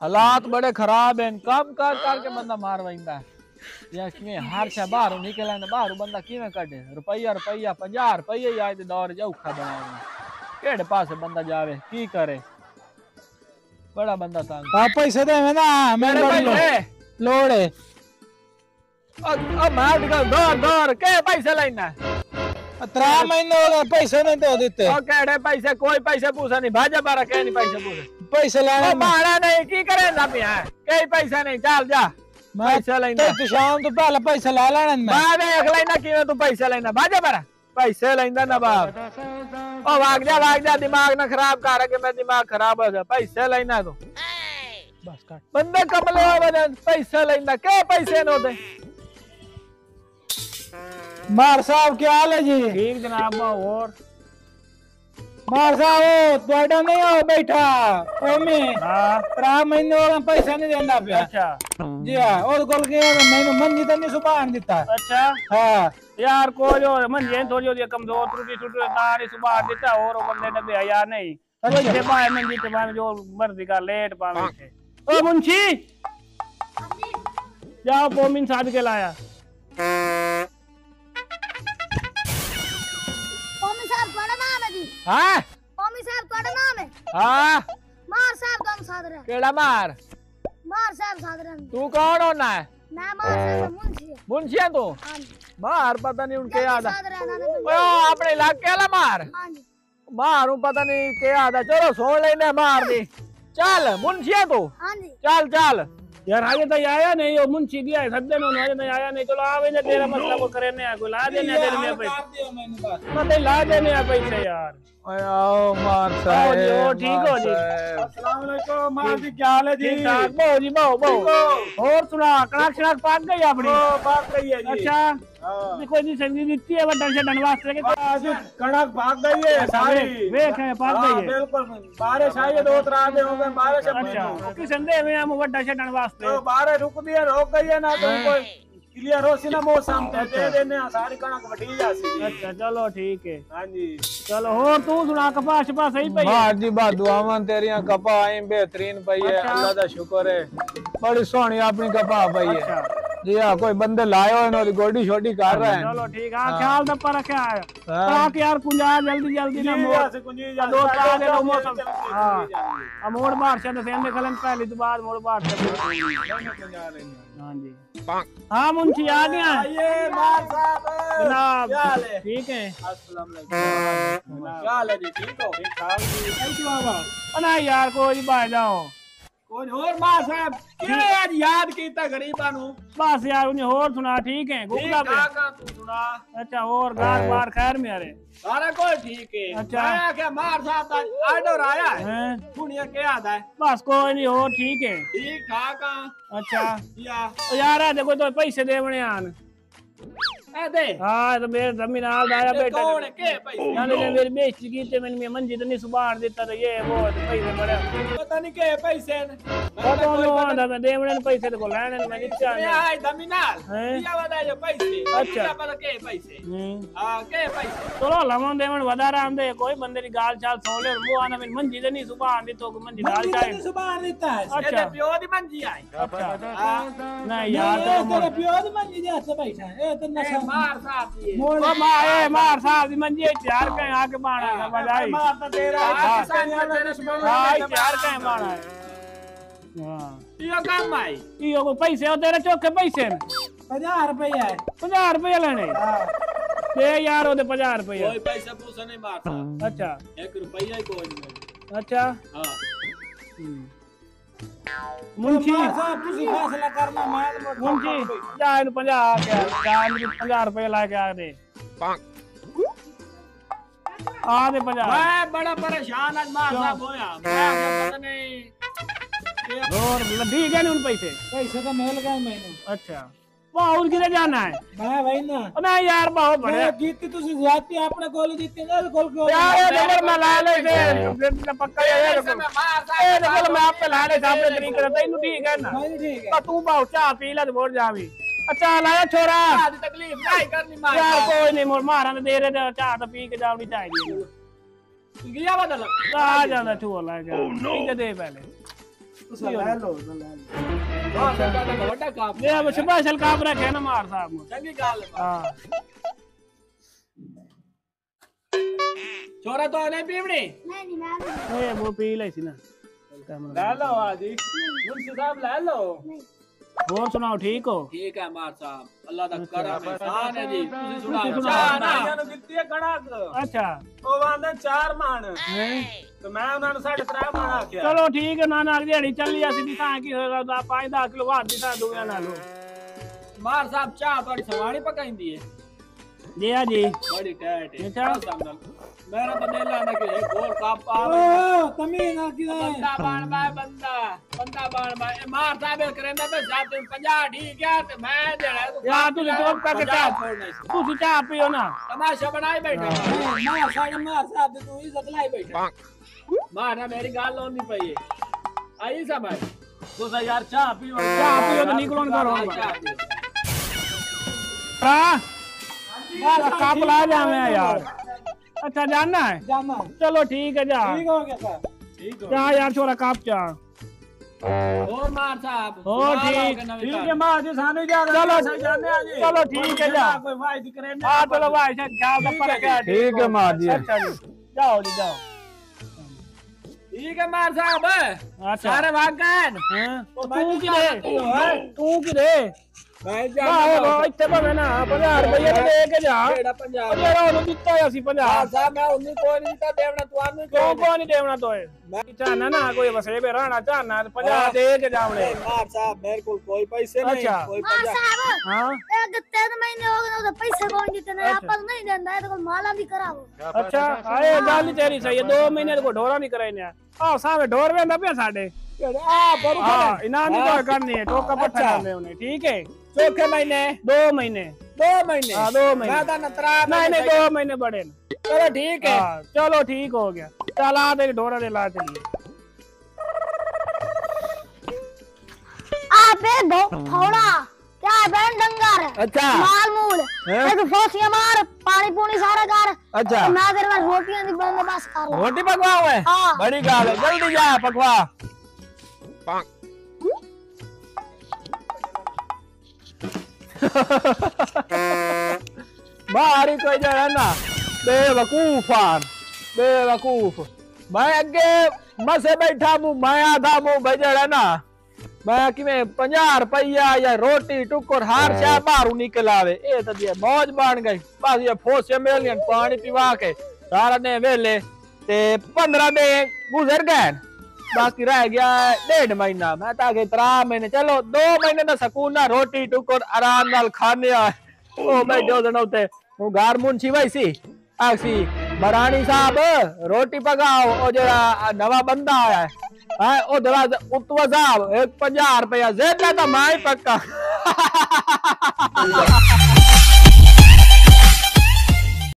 हालात बड़े खराब हैं। काम कर करके बंदा मार वहिंदा है। या किवें हर शे बाहरों निकले ना बाहरों बंदा किवें कढे? रुपया रुपया 50 रुपये आज दे दौर च औखा बनाया केड़े पासे बंदा जावे की करे? बड़ा बंदा तंग। पैसे देवे ना मैं मेरे लो- पैसे! लोड़। है ओ मार दिखा दौर दौर के पैसे लेना त्रै महीने हो गए पैसे नहीं दे देते। केड़े पैसे कोई पैसे पूछा नहीं भाजा बारा के नहीं पैसे पूछे। पैसे मारा नहीं की करे ना पिया कई पैसे नहीं चल जा। पैसे तो तो पैसे ला लेना मैं। बाद में अगला ना किਵੇਂ तू पैसे लेना भाजा बारा पैसे लेंदा ना बाप। ओ भाग जा भाग जा दिमाग ना खराब कर के मैं दिमाग खराब हो गया पैसे लेना तू। बस काट बंदे कमले बने पैसे लेंदा। के पैसे नो दे मार साहब क्या हाल है जी? ठीक जनाब और? મારસાઓ દોડા નહીં આવો બેઠા. એમી ત્રા મહિને વાળા પૈસા નહીં દેના પે અચ્છા. जी हाँ और गोल के मैंने मन जीता नहीं सुबह आन देता अच्छा हाँ यार कोई और मन ये थोड़ी होती है ये कमज़ोर त्रुटि त्रुटि तारी सुबह आन देता और वो बंदे ने भी आया नहीं अच्छा जे पाए मन जीते पाए जो मर्ज़ी का लेट पावे ओ मुंशी जाओ पोमिन साथ के लाया हाँ? मम्मी साहब नाम है हाँ? मार साहब केड़ा मार? मार साहब तू कौन होना है? मार साहब हाँ। मुंशी मुंशी है तू? हाँ मार पता नहीं उनके याद ओ अपने इलाके वाला मार? हाँ मारू पता नहीं क्या आदा चलो सो लेने मार दी। चल मुंशिया तू? चल चल। यार आगे तो आया नहीं वो मुंशी दिया है सद्दे में उन्होंने नहीं आया नहीं। चलो आवे ना तेरा मसला को करे ने को ला देने तेरे में पैसे बात मत ला देने आ पैसे यार। आओ मार आओ जी, ओ ठीक हो जी। अस्सलाम वालेकुम मार जी क्या हाल है जी? ठीक ठाक बहु जी बहु बहु। और सुना कड़क शड़क पाक गई अपनी ओ पाक गई है जी। अच्छा। कोई नहीं संगी दिखती है बटन से डंडवास लेके आज कड़क भाग गई है सारी वेख है पाक हाँ, गई है बिल्कुल बारिश आई है दो तरह से हो गए बारिश है अच्छा किस अंदे में हम बटन से डंडवास तो बारिश रुक दी है रोक गई है ना तो कोई क्लियर हो सी ना मौसम ते दे देने हैं, सारी कणक वठी जासी जी अच्छा चलो ठीक है हाँ जी चलो और तू सुना कपास शपास सही पई है? मार जी बा दुआवां तेरियाँ कपा आई बेहतरीन पई है अच्छा। अल्लाह दा शुक्र है बड़ी सोहनी अपनी कपा पई है अच्छा जी हाँ कोई बंदे लाए हो गोडी छोटी कर रहे हैं। चलो ठीक है ख्याल तो पर रखा है। हाँ। ताक यार कुंजा जल्दी जल्दी ना मोड़। दो चार दिन का मौसम हाँ। अब मोड़ बाहर से तो खलन पहले तो बाद मोड़ बाहर से। हाँ जी। हाँ मुंशी आ गया ये मार साहब। जनाब क्या हाल है? ठीक है। अस्सलाम वालेकुम। क्या हाल है जी ठीक हो? ठीक ठाक। जी कैसी बाबा। ना यार कोई बाहर जाओ। कोई और मार साहब क्या आज याद कीता गरीबां नु बस यार उन्हें और सुना ठीक है ठीक गुप्ता पे ठाक आ, तू सुना अच्छा और गार बार खैर में अरे सारा कोई ठीक है अच्छा। मैं क्या मार साहब का आर्डर आया है हैं? दुनिया क्या आता है बस कोई नहीं और ठीक है ठीक ठाक आ अच्छा या तो यार आ देखो तो पैसे हाँ तो मेरे ज़मीन हाल आया ये बेटा। कौन के पैसे यानी ने मेरी बेइज्जती की मैंने मंजी नहीं सुबार देता ये वो पैसे बड़े। पता नहीं के पैसे ने वो आंदा मैं देवने ने पैसे को लेने ने मैं नीचे मैं आए दमीनाल? वाला जो पैसे। अच्छा। दिया के पैसे। हम्म। हाँ के पैसे? चलो लमन देवन वदारा आंदे कोई बंदे की गाल चाल सोले और वो आना मेरी मंजी तो नहीं सुबह आंदी तो मंजी दाल चाय सुबह देता है। अच्छा। प्यो दी मंजी आई। अच्छा। हाँ। नहीं यार तो तेरे प्यो दी मंजी दे से बैठा है। ए तो नशा मार साहब जी। ओ माँ मार साहब दी मंजी चार के आके बाणा का बजाई मार तो तेरा हाँ। किसान वाला दुश्मन हाँ चार के बाणा हाँ। यो काम आई। इयो को पैसे हो तेरे चौके पैसे ने 50 रुपया है। 50 रुपए लेने? दे यार ओदे 50 रुपए कोई पैसा पूछा नहीं मार साहब। अच्छा। एक रुपया ही कोई नहीं। अच्छा। हाँ। मुंशी। साहब तुसी फैसला करना मैं मुंशी। जा इन 50 आ गया जा इन 50 रुपए ला के आ दे। आ दे 50 मैं बड़ा परेशान आज मार साहब होया। मैं पता नहीं। और ठीक उन पैसे? पैसे तो मिल गए मैंने। अच्छा। वहाँ और जाना है? मैं भाई ना। यार बड़े तुसी को यार नंबर मैं ला ले पक्का मैं आप पे ला ले सामने तरीके से तैनू ठीक है ना मैं ठीक है तो तू बहुत चाह पी ले तो बोल जावी अच्छा लाया छोरा आज तकलीफ नहीं करनी मार यार कोई नहीं मोर मारा ने दे रहे थे चाह तो पी के जावनी चाहिए गया बदल आ जाना छुआ ला के ठीक है दे पहले ਤੁਸੀਂ ਲੈ ਲਓ ਲੈ ਲਓ ਹਾਂ ਬੇਟਾ ਦਾ ਵੱਡਾ ਕੰਮ ਇਹ अब स्पेशल काम रखे ना मार साहब ने। ਚੰਗੀ ਗੱਲ ਹੈ हाँ ਛੋਰਾ ਤੋਂ ਨਹੀਂ ਪੀਵਣੀ नहीं नहीं मैं नहीं ये वो पी ली सी ना ਲੈ ਲਓ ਹੋਰ ਸੁਣਾਓ ਠੀਕ ਹੋ? ਠੀਕ ਹੈ ਮਾਰ ਸਾਹਿਬ ਅੱਲਾ ਦਾ ਕਰਮ ਇਹਸਾਨ ਹੈ ਜੀ। ਤੁਸੀਂ ਸੁਣਾਓ। ਚਾਹ ਨੂੰ। ਦਿੱਤੀ ਹੈ ਕੜਾਕ ਅੱਛਾ। ਉਹ ਆਂਦੇ ਚਾਰ ਮਾਣ। ਤੇ ਮੈਂ ਉਹਨਾਂ ਨੂੰ ਸਾਡੇ ਤਰਾ ਮਾਣ ਆਖਿਆ। ਚਲੋ ਠੀਕ ਹੈ ਨਾ ਨਾ ਦਿਹਾੜੀ ਚੱਲੀ ਅਸੀਂ ਦੀ ਤਾਂ ਕੀ ਹੋਏਗਾ ਦਾ 5 10 ਕਿਲੋ ਵਾਧ ਦੀ ਤਾਂ ਨਾਲ। ਮਾਰ ਸਾਹਿਬ ਚਾਹ ਤੁਹਾਡੀ ਸਵਾਣੀ ਪਕਾਈਂਦੀ ਹੈ दिया जी बड़ी टाइट है। अच्छा मेरा तो नेला ना के गोल काप आवे तमी ना कि बंदा बाण बाय बंदा बंदा बाण बाय। मार साहब करे ना मैं साहब तुम 50 ठीक क्या तो मैं जड़ा यार तू तो का के चाप तू तो सीधा पियो ना। तमाशा बनाई बैठा। हाँ। मार साहब मार साहब तू इज़्ज़त लाई बैठा। मार ना मेरी गाल लोनी पई है आई साहब भाई तो यार चाह पियो। चाह पियो तो निकलोन करो हाँ? बुला यार। अच्छा जानना है? चलो ठीक है जा। ठीक हो गया सर। जा यार छोरा काप जा और ठीक। ठीक है मार जी सानू जा चलो चलो ठीक है जा। कोई भाई दिख रहे हाँ चलो भाई। क्या पर ठीक है मार जी। अच्छा, जाओ जी जाओ। ਠੀਕ ਹੈ ਮਾਰ ਸਾਹਿਬ अच्छा ਸਾਰੇ ਵਾਗਨ हाँ तू की रे तू की रे ਮੈਂ ਆਹੋ ਇੱਥੇ ਭਾਵੇਂ ਨਾ 50 ਰੁਪਏ ਦੇ ਦੇ ਕੇ ਜਾ ਕਿਹੜਾ ਪੰਜਾਬ ਜਿਹੜਾ ਉਹਨੂੰ ਦਿੱਤਾ ਹੋਇਆ ਸੀ 50 ਮਾਰ ਸਾਹਿਬ ਮੈਂ ਉਨੀ ਕੋਈ ਨਹੀਂ ਦਿੱਤਾ ਦੇਵਣਾ ਤੁਹਾਨੂੰ ਕਿਉਂ ਕੋ ਨਹੀਂ ਦੇਵਣਾ ਤੋਏ ਮੈਂ ਚਾਹਨਾ ਨਾ ਕੋਈ ਵਸੇ ਬੇ ਰਹਿਣਾ ਚਾਹਨਾ 50 ਦੇ ਕੇ ਜਾਵਣੇ ਮਾਰ ਸਾਹਿਬ ਮੇਰੇ ਕੋਲ ਕੋਈ ਪੈਸੇ ਨਹੀਂ, अच्छा। ਕੋਈ मार साहब ਹਾਂ एक मैं महीने हो गए तो पैसे कौन देते ना हैं पर नहीं देना है तो माला भी कराओ अच्छा अरे गाली तेरी सही है दो महीने को ढोरा नहीं कराई ने आ सामने ढोर में नबे साडे आ बरु हाँ इनाम नहीं तो करनी है टोका पट्टा में उन्हें ठीक है चौथे महीने दो महीने दो महीने हाँ दो महीने ज़्यादा नतरा नहीं नहीं दो महीने बड़े चलो ठीक है चलो ठीक हो गया चला तेरी ढोरा ले ला चलिए अबे थोड़ा है है बहन डंगर। अच्छा। माल मूल। एक फोसिया मार पानी पूनी सारा कर। अच्छा। मैं तेरे पास रोटियाँ दी बंदोबस्त कर लूँ। रोटी पकवाओ है? हाँ। बड़ी गाल है। जल्दी जा पकवा। बाहरी कोई जरा ना। बेवकूफान बेवकूफ़। मैं अगे मसे बैठा मु मैं आधा मु बजड़ा ना। मैं कि मैं पंजा रुपया या रोटी टुकर हार हाँ। से बाहर निकल आवे। ए तो ये मौज बन गई। बस ये फोस से मेल पानी पिवा के। सारा ने वेले ते 15 में गुजर गए। बाकी रह गया डेढ़ महीना। मैं तो आगे त्रा महीने चलो दो महीने में सुकून ना रोटी टुकर आराम नाल खाने आ। ओ मैं जो दिन उते वो गार मुंशी साहब रोटी पकाओ जरा नवा बंदा आया एक पजार पे जेब तो माई पक्का